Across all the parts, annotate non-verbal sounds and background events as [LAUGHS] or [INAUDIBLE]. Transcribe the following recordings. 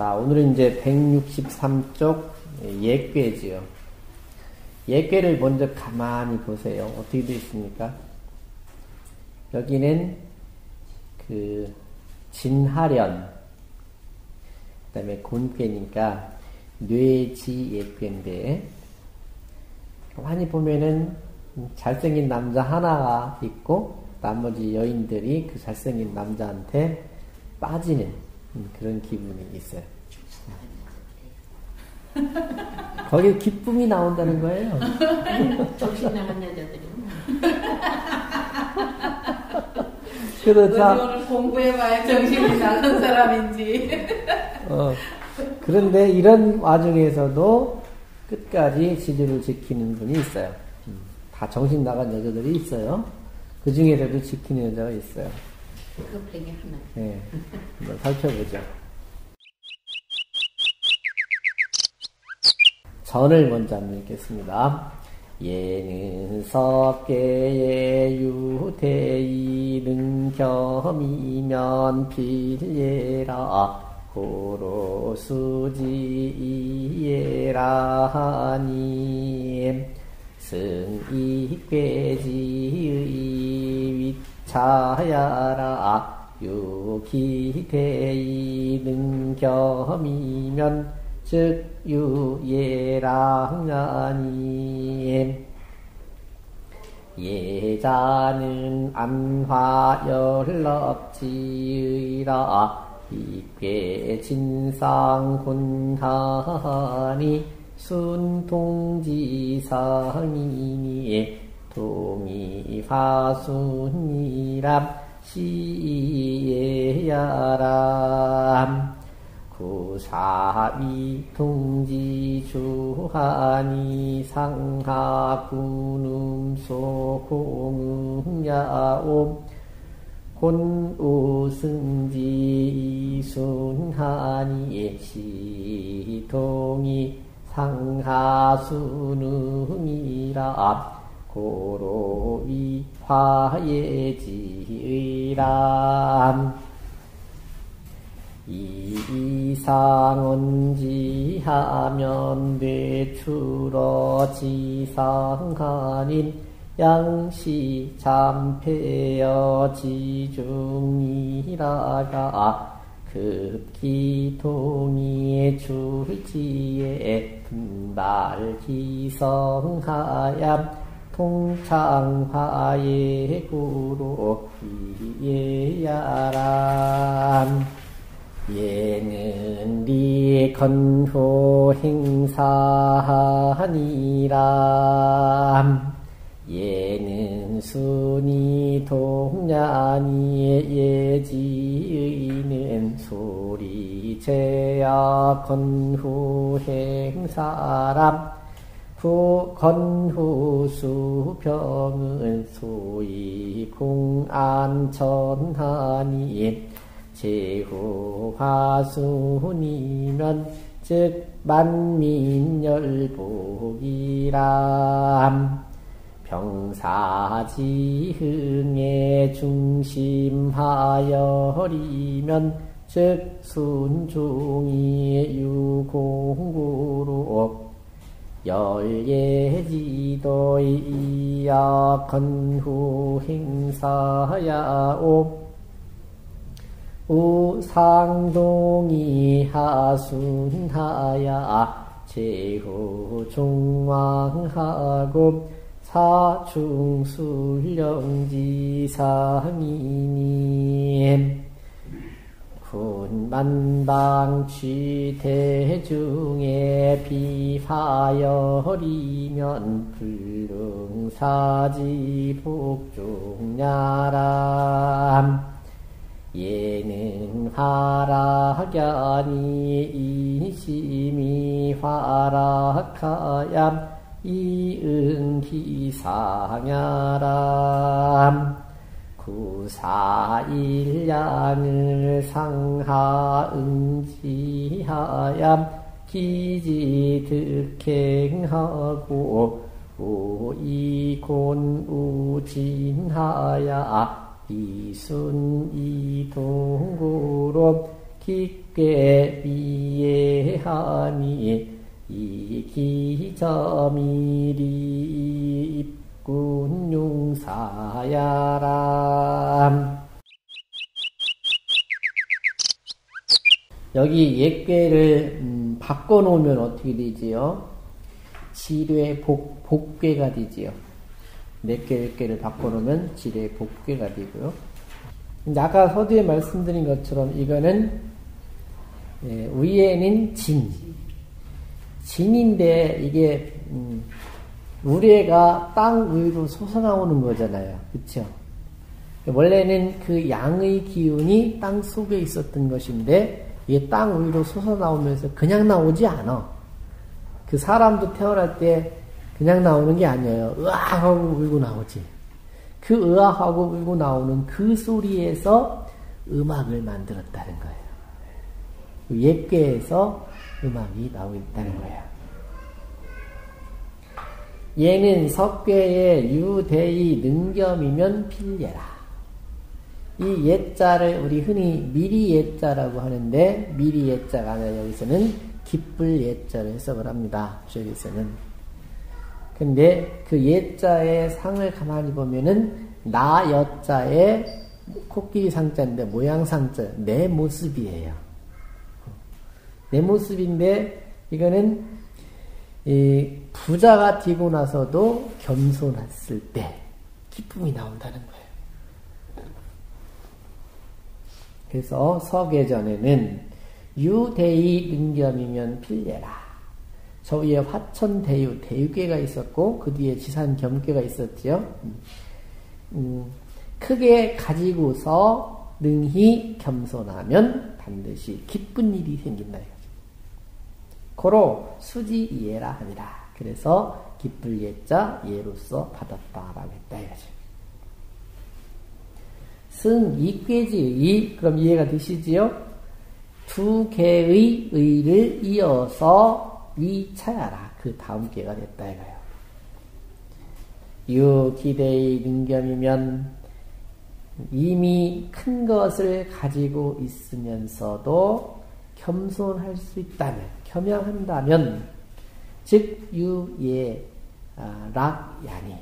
자, 오늘은 이제 163쪽 예괴지요. 예괴를 먼저 가만히 보세요. 어떻게 되어 있습니까? 여기는 그 진하련, 그 다음에 곤괴니까 뇌지 예괴인데, 가만히 보면은 잘생긴 남자 하나가 있고, 나머지 여인들이 그 잘생긴 남자한테 빠지는 그런 기분이 있어요. 거기 기쁨이 나온다는 거예요. [LAUGHS] 정신 나간 여자들이. [LAUGHS] 그렇죠. 오늘 공부해봐야 정신이 나간 사람인지. 어, 그런데 이런 와중에서도 끝까지 지주를 지키는 분이 있어요. 음, 다 정신 나간 여자들이 있어요. 그 중에서도 지키는 여자가 있어요. 급하게 하나. 네, 한번 살펴보죠. 전을 먼저 한번 읽겠습니다. 예는 석계의 유대이 능겸이면 필예라 고로 수지예라니 승이괴지 의 위차야라 유기대이 능겸이면 즉 유예랑하니 예자는 안화열럽지의라 이괴 진상군하니 순통지상이니 동이화순이람 시예야람 구사위 통지주하니 상하군음소 공음야옴 곤우승지 순하니 시통이 상하수능이라 고로위 화예지의람. 이상언지하면 되추러 지상하닌 양시 잠폐여 지중이라가 급기통이 출지에 분발 기성하얌 통창화예 구로 이예야람. 예는 리 건호 행사하니라. 예는 순이 동냐니 예지의는 소리제야 건후 행사람 후 건후 수병은 소위 공안천하니 제후 화순이면 즉 만민열복이람. 병사지흥에 중심하여리면 즉 순중이 유공구로 열예지도의 이야 건후 행사야오. 우상동이 하순하야 제후 중왕하고 사중술령지상이니 군만방취 대중에 비하여리면 불능사지 예는 하락야니 이심이 화락하얌 이응기상야람 구사일양을 상하응지하얌 기지득행하고 우이곤우진하야 이순이동구로 깊게 이해하니 이 기저미리 입 군용사야람 여기 옛괴를 음, 바꿔놓으면 어떻게 되지요? 지뢰 복, 복괴가 되지요. 넷개, 개를 바꿔놓으면 지뢰 복괴가 되고요. 아까 서두에 말씀드린 것처럼 이거는 예, 위에는 진. 진인데 이게 음, 우레가 땅 위로 솟아나오는 거잖아요. 그렇죠? 원래는 그 양의 기운이 땅 속에 있었던 것인데 이게 땅 위로 솟아나오면서 그냥 나오지 않아. 그 사람도 태어날 때 그냥 나오는 게 아니에요. 으악 하고 울고 나오지. 그 으악하고 울고 나오는 그 소리에서 음악을 만들었다는 거예요. 옛괴에서 음악이 나오고 있다는 거예요. 얘는 석괴의 유대의 능겸이면 필예라. 이 옛자를 우리 흔히 미리 옛자라고 하는데 미리 옛자가 아니라 여기서는 기쁠 옛자를 해석을 합니다. 여기서는. 근데 그 옛자의 상을 가만히 보면은 나 여자의 코끼리 상자인데 모양 상자 내 모습이에요. 내 모습인데 이거는 부자가 되고 나서도 겸손했을 때 기쁨이 나온다는 거예요. 그래서 서계전에는 유대의 능겸이면 필례라. 저 위에 화천 대유, 대유계가 있었고 그 뒤에 지산 겸계가 있었지요. 음, 음, 크게 가지고서 능히 겸손하면 반드시 기쁜 일이 생긴다. 고로 수지 이해라 하니라. 그래서 기쁠 예자 예로서 받았다라고 했다 이거죠. 승 이꾀지의 그럼 이해가 되시지요? 두 개의 의를 이어서 위차야라. 그 다음 개가 됐다 이거예요. 유 기대의 능겸이면 이미 큰 것을 가지고 있으면서도 겸손할 수 있다면, 겸양한다면, 즉, 유예, 아, 락, 야니,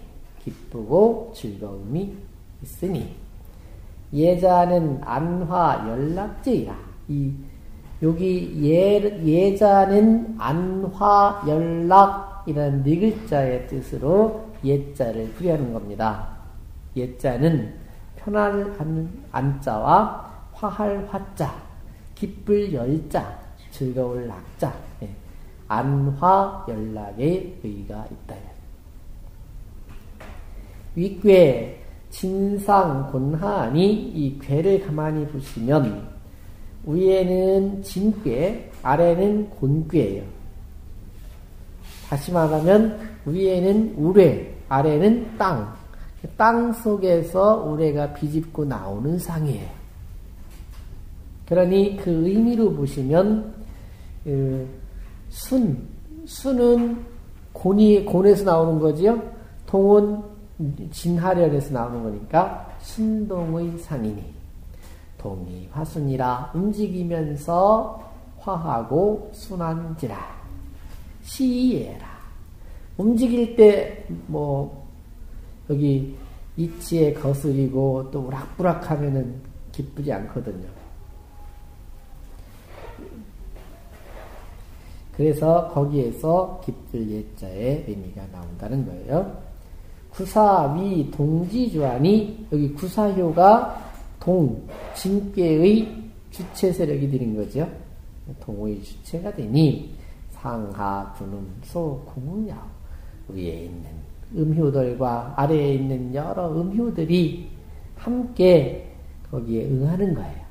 기쁘고 즐거움이 있으니, 예자는 안화 연락제이라. 이 여기 예, 예자는 안화 연락이라는 네 글자의 뜻으로 예자를 풀이하는 겁니다. 예자는 편할 안자와 화할 화자, 기쁠 열자, 즐거울 낙자, 예. 안화 연락의 의가 있다. 윗괴 진상 곤하니 이 괴를 가만히 보시면 위에는 진괴, 아래는 곤괴예요. 다시 말하면 위에는 우뢰, 아래는 땅. 땅 속에서 우레가 비집고 나오는 상이에요. 그러니 그 의미로 보시면 그 순, 순은 곤이 곤에서 나오는 거지요. 동은 진하련에서 나오는 거니까 순동의 상이니 동이 화순이라 움직이면서 화하고 순한지라 시예라 움직일 때 뭐 여기 이치에 거슬리고 또 우락부락하면은 기쁘지 않거든요. 그래서 거기에서 기쁠 예자의 의미가 나온다는 거예요. 구사위 동지주안이 여기 구사효가 동 진계의 주체 세력이 되는 거죠. 동의 주체가 되니 상하 군음 소 공운야 위에 있는 음효들과 아래에 있는 여러 음효들이 함께 거기에 응하는 거예요.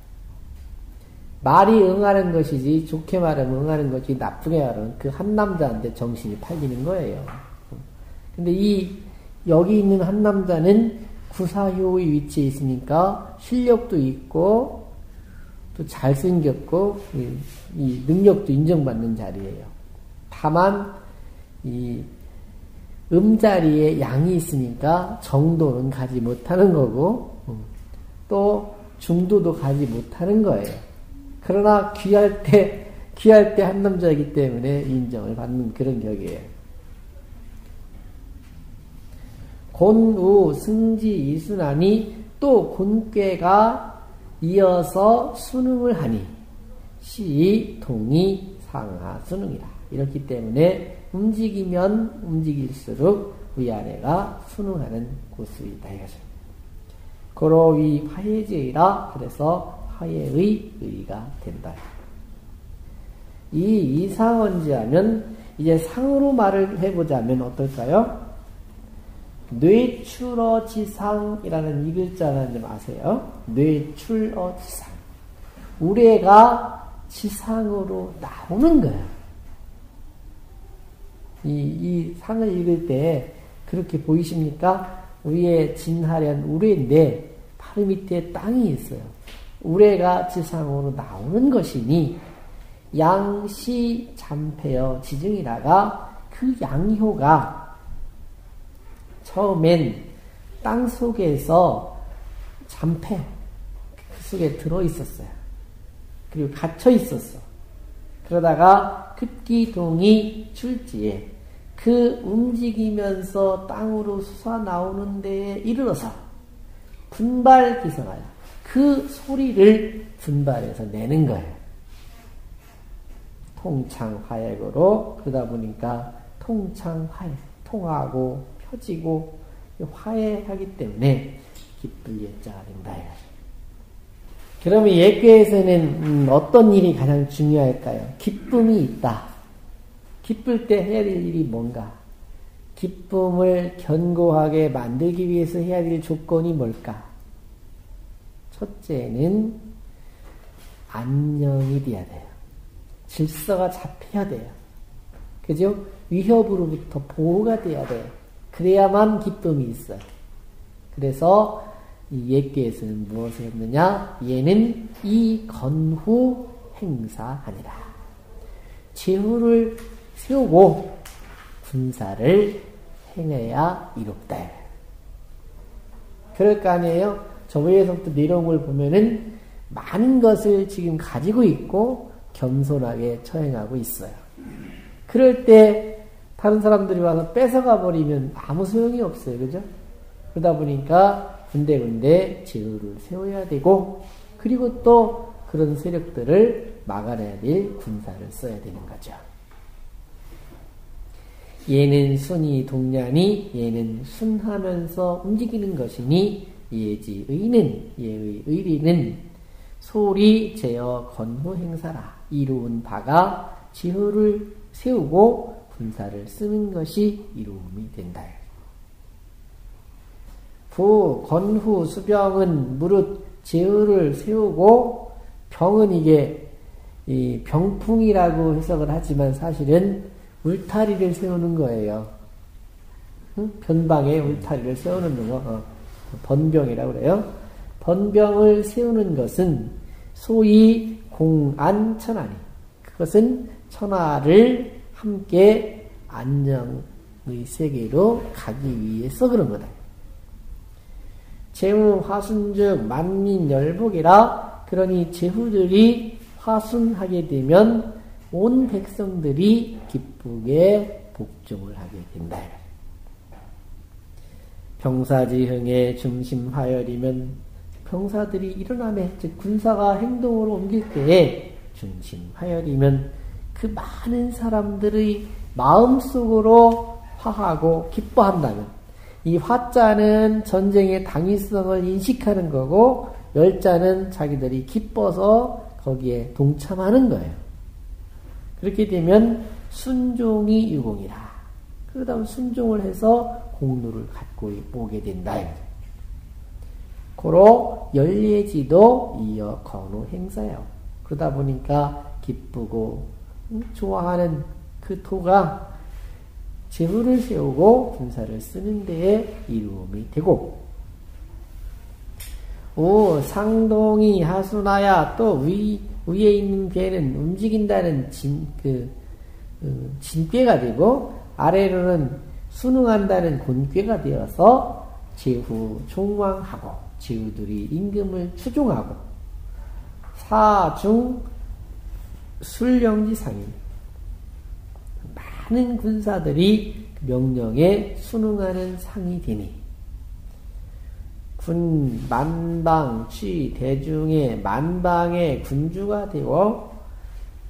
말이 응하는 것이지 좋게 말하면 응하는 것이 나쁘게 말하면 그 한 남자한테 정신이 팔리는 거예요. 근데 이 여기 있는 한 남자는 구사효의 위치에 있으니까 실력도 있고 또 잘생겼고 이 능력도 인정받는 자리예요. 다만 이 음자리에 양이 있으니까 정도는 가지 못하는 거고 음, 또 중도도 가지 못하는 거예요. 그러나 귀할 때, 귀할 때 한 남자이기 때문에 인정을 받는 그런 격이에요. 곤우 승지 이순하니 또 곤괴가 이어서 수능을 하니 시 동이 상하 수능이라. 이렇기 때문에 움직이면 움직일수록 위아래가 순응하는 고수이다 이거죠. 고로위 화해제이라 그래서 화해의 의가 된다. 이 이상언지하면 이제 상으로 말을 해보자면 어떨까요? 뇌출어지상이라는 이 글자는 좀 아세요? 뇌출어지상. 우레가 지상으로 나오는 거예요. 이, 이 상을 읽을 때 그렇게 보이십니까? 위에 진하련 우레인데 바로 밑에 땅이 있어요. 우레가 지상으로 나오는 것이니 양시 잠패여 지증이라가 그 양효가 처음엔 땅 속에서 잠패 그 속에 들어 있었어요. 그리고 갇혀 있었어. 그러다가 급기동이 출지에 그 움직이면서 땅으로 솟아 나오는 데에 이르러서 분발 기성하여 그 소리를 분발해서 내는 거예요. 통창화액으로 그러다 보니까 통창화액 통하고 펴지고 화해하기 때문에 기쁠 예자가 된다. 그러면 예교에서는 음, 어떤 일이 가장 중요할까요? 기쁨이 있다. 기쁠 때 해야 될 일이 뭔가? 기쁨을 견고하게 만들기 위해서 해야 될 조건이 뭘까? 첫째는 안녕이 돼야 돼요. 질서가 잡혀야 돼요. 그죠? 위협으로부터 보호가 돼야 돼요. 그래야만 기쁨이 있어요. 그래서 이 옛계에서는 무엇을 했느냐? 얘는 이 건후 행사하니라. 제후를 세우고 군사를 행해야 이롭다. 그럴 거 아니에요? 저 위에서부터 내려온 걸 보면은 많은 것을 지금 가지고 있고 겸손하게 처행하고 있어요. 그럴 때 다른 사람들이 와서 뺏어가 버리면 아무 소용이 없어요. 그죠? 그러다 보니까 군데군데 제후를 세워야 되고 그리고 또 그런 세력들을 막아내야 될 군사를 써야 되는 거죠. 얘는 순이 동량이 얘는 순하면서 움직이는 것이니 예지의는 예의 의리는 소리 제어 건후 행사라 이루은 바가 지호를 세우고 군사를 쓰는 것이 이루음이 된다. 부 건후 수병은 무릇 제의를 세우고 병은 이게 병풍이라고 해석을 하지만 사실은 울타리를 세우는 거예요. 응? 변방에 울타리를 세우는 거, 어. 번병이라고 그래요. 번병을 세우는 것은 소위 공안천하니 그것은 천하를 함께 안정의 세계로 가기 위해서 그런 거다. 제후 화순즉 만민 열복이라 그러니 제후들이 화순하게 되면 온 백성들이 기쁘게 복종을 하게 된다. 병사지흥의 중심하열이면 병사들이 일어남에 즉 군사가 행동으로 옮길 때에 중심하열이면 그 많은 사람들의 마음속으로 화하고 기뻐한다면 이 화자는 전쟁의 당위성을 인식하는 거고 열자는 자기들이 기뻐서 거기에 동참하는 거예요. 그렇게 되면 순종이 유공이라. 그 다음 순종을 해서 공로를 갖고 오게 된다. 고로 열예지도 이어 건우 행사요. 그러다 보니까 기쁘고 좋아하는 그 토가 제후를 세우고 군사를 쓰는 데에 이루음이 되고 오 상동이 하수나야 또 위, 위에 있는 괴는 움직인다는 진, 그, 그 진괴가 되고 아래로는 순응한다는 곤괴가 되어서 제후 총왕하고 제후들이 임금을 추종하고 사중 술령지상입니다. 많은 군사들이 명령에 순응하는 상이 되니 군 만방 취 대중의 만방의 군주가 되어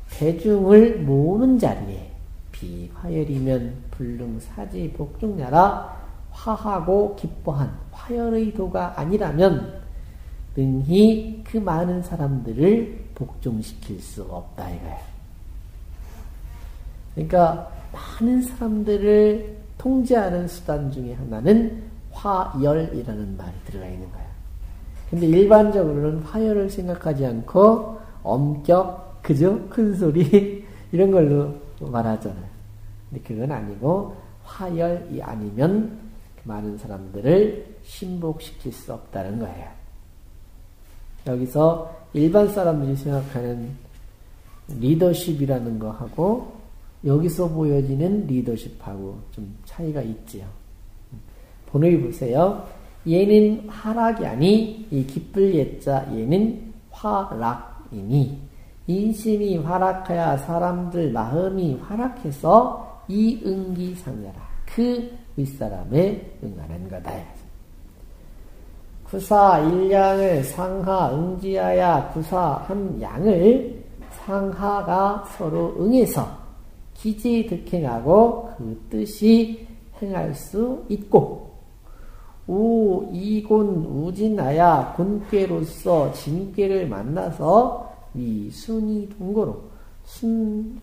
대중을 모으는 자리에 비화열이면 불능사지 복종야라 화하고 기뻐한 화열의 도가 아니라면 능히 그 많은 사람들을 복종시킬 수 없다 이거예요. 그러니까 많은 사람들을 통제하는 수단 중에 하나는 화열이라는 말이 들어가 있는 거예요. 근데 일반적으로는 화열을 생각하지 않고 엄격, 그죠? 큰 소리, [LAUGHS] 이런 걸로 말하잖아요. 근데 그건 아니고, 화열이 아니면 그 많은 사람들을 신복시킬 수 없다는 거예요. 여기서 일반 사람들이 생각하는 리더십이라는 거하고 여기서 보여지는 리더십하고 좀 차이가 있지요. 본의 보세요. 얘는 하락이 아니 이 기쁠 예자 얘는 화락이니 인심이 화락하야 사람들 마음이 화락해서 이 응기 상여라 그 윗사람에 응하는 거다. 구사 일량을 상하 응지하야 구사 한 양을 상하가 서로 응해서 기지 득행하고 그 뜻이 행할 수 있고 우 이곤 우진하야 군괴로서 진괴를 만나서 위순이 동거로 순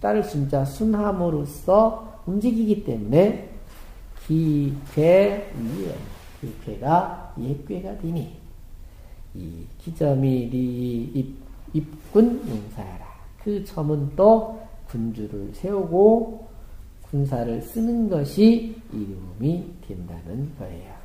딸을 순자 순함으로써 움직이기 때문에 기괴 위에 기괴가 예괴가 되니 이 기점이 리 입, 군 용사야라 그 점은 또 군주를 세우고 군사를 쓰는 것이 이름이 된다는 거예요.